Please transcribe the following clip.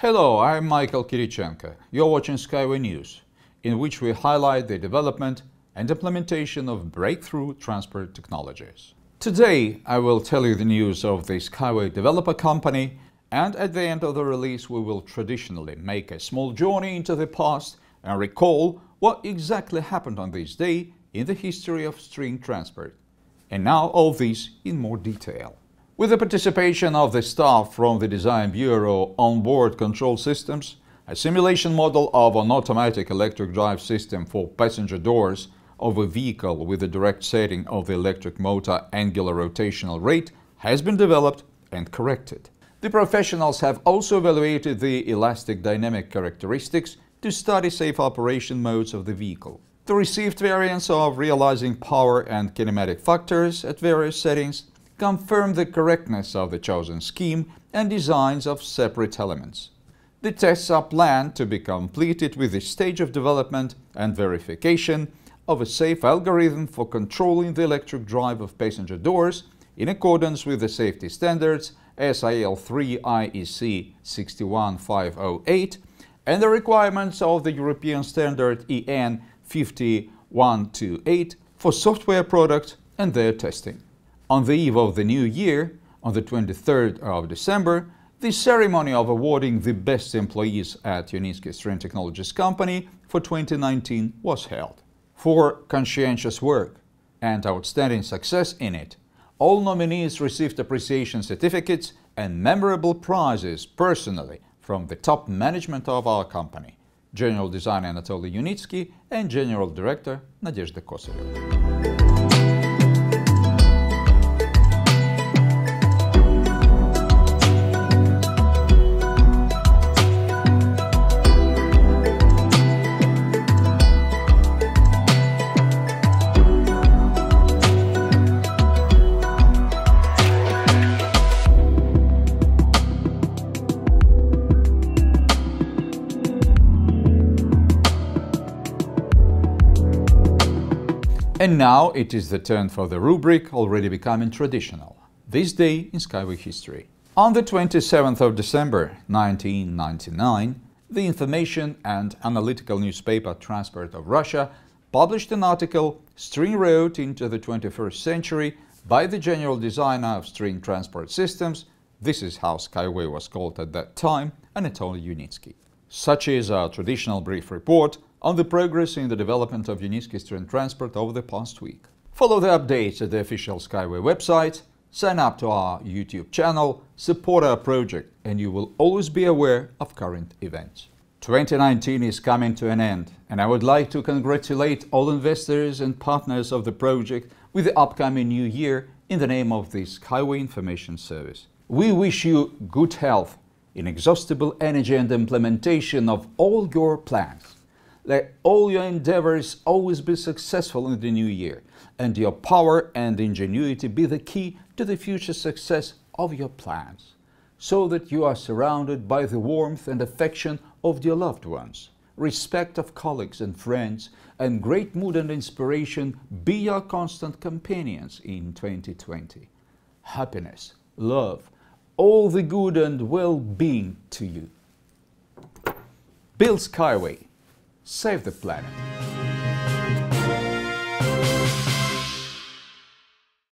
Hello, I'm Michael Kirichenko. You're watching Skyway News, in which we highlight the development and implementation of breakthrough transport technologies. Today, I will tell you the news of the Skyway Developer Company, and at the end of the release, we will traditionally make a small journey into the past and recall what exactly happened on this day in the history of string transport. And now all this in more detail. With the participation of the staff from the Design Bureau onboard control systems, a simulation model of an automatic electric drive system for passenger doors of a vehicle with a direct setting of the electric motor angular rotational rate has been developed and corrected. The professionals have also evaluated the elastic dynamic characteristics to study safe operation modes of the vehicle. The received variants of realizing power and kinematic factors at various settings confirm the correctness of the chosen scheme and designs of separate elements. The tests are planned to be completed with the stage of development and verification of a safe algorithm for controlling the electric drive of passenger doors in accordance with the safety standards SIL 3 IEC 61508 and the requirements of the European standard EN 5128 for software products and their testing. On the eve of the new year, on the 23rd of December, the ceremony of awarding the best employees at Yunitsky String Technologies Company for 2019 was held. For conscientious work and outstanding success in it, all nominees received appreciation certificates and memorable prizes personally from the top management of our company, General Designer Anatoly Yunitsky and General Director Nadezhda Kosareva. And now it is the turn for the rubric already becoming traditional. This day in Skyway history. On the 27th of December 1999, the information and analytical newspaper Transport of Russia published an article String Road into the 21st Century by the general designer of string transport systems, this is how Skyway was called at that time, Anatoly Yunitsky. Such is our traditional brief report on the progress in the development of Yunitsky String Transport over the past week. Follow the updates at the official Skyway website, sign up to our YouTube channel, support our project, and you will always be aware of current events. 2019 is coming to an end, and I would like to congratulate all investors and partners of the project with the upcoming new year in the name of the Skyway Information Service. We wish you good health, inexhaustible energy and implementation of all your plans. Let all your endeavors always be successful in the new year, and your power and ingenuity be the key to the future success of your plans, so that you are surrounded by the warmth and affection of your loved ones, respect of colleagues and friends, and great mood and inspiration be your constant companions in 2020. Happiness, love, all the good and well-being to you. Bill Skyway Save the planet.